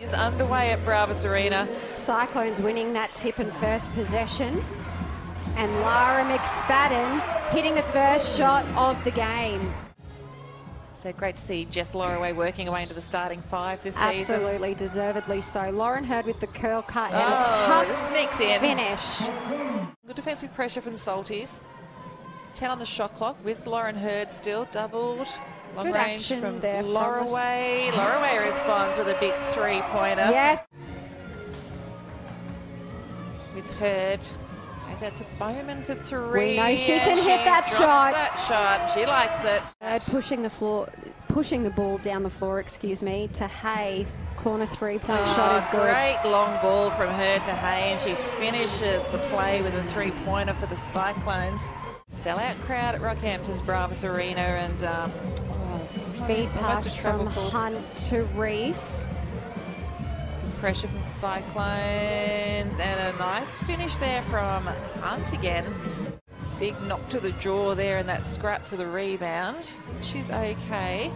is underway at Bravus Arena. Cyclones winning that tip and first possession. And Lara McSpadden hitting the first shot of the game. So great to see Jess Lorraway working her way into the starting five this season. Absolutely, deservedly so. Lauren Hurd with the curl cut and Oh, a tough sneaks in. finish. Good defensive pressure from the Salties. 10 on the shot clock with Lauren Hurd still doubled. Long Good range action from there from Lorraway. Lorraway responds with a big three pointer. Yes, With Hurd. Goes out to Bowman for three. We know she can hit that shot. that shot. She likes it. Hurd pushing the floor, pushing the ball down the floor. Excuse me, to Hay. Corner three-point Oh, shot is good. Great long ball from her to Hay, and she finishes the play with a three-pointer for the Cyclones. Sellout crowd at Rockhampton's Bravus Arena, and um, Feed pass from. Hunt to Reese. pressure from Cyclones, and a nice finish there from Hunt again. Big knock to the jaw there, and that scrap for the rebound. She's okay.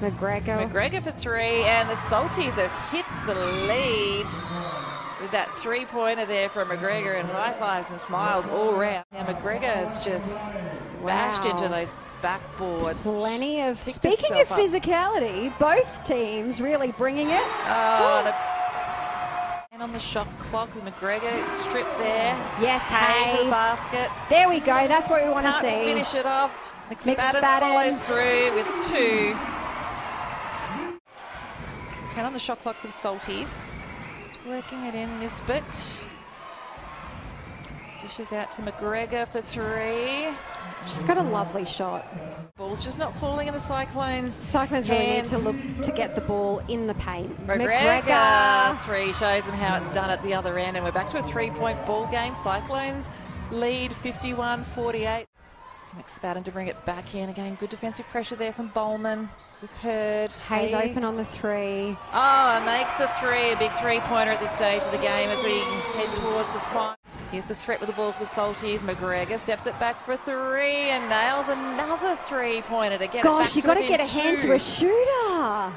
McGregor. McGregor for three, and the Salties have hit the lead with that three pointer there from McGregor, and high fives and smiles all round. McGregor has just bashed into those backboards. Plenty of. Picked Speaking of herself up. physicality, both teams really bringing it. Oh, the and on the shot clock McGregor stripped there. Yes, Hay to the basket. There we go. That's what we want to see. finish it off. McSpadden, McSpadden. follows through with two. Ten on the shot clock for the Salties. Just working it in Nisbet. Dishes out to McGregor for three. She's got a lovely shot. Ball's just not falling in the Cyclones. Cyclones really need to look to get the ball in the paint. McGregor. Three shows them how it's done at the other end, and we're back to a three-point ball game. Cyclones lead 51-48. McSpadden to bring it back in again. Good defensive pressure there from Bowman with Hurd. Hayes Hay- open on the three. Oh, and makes the three. A big three-pointer at this stage of the game as we head towards the final. Here's the threat with the ball for the Salties. McGregor steps it back for three and nails another three-pointer to get Gosh, you've got to get a hand two. to a shooter.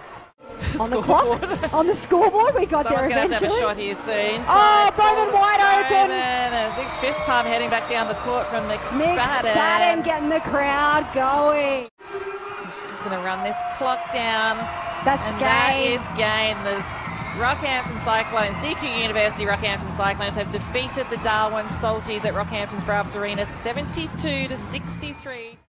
on the clock, on the scoreboard, we got Someone's there going to have to have a shot here soon. Oh, Bowman wide open. Bowman, a big fist pump heading back down the court from Nick McSpadden. Getting the crowd going. She's just going to run this clock down. That's and that game. is game. The Rockhampton Cyclones, CQ University Rockhampton Cyclones have defeated the Darwin Salties at Rockhampton's Bravus Arena 72 to 63.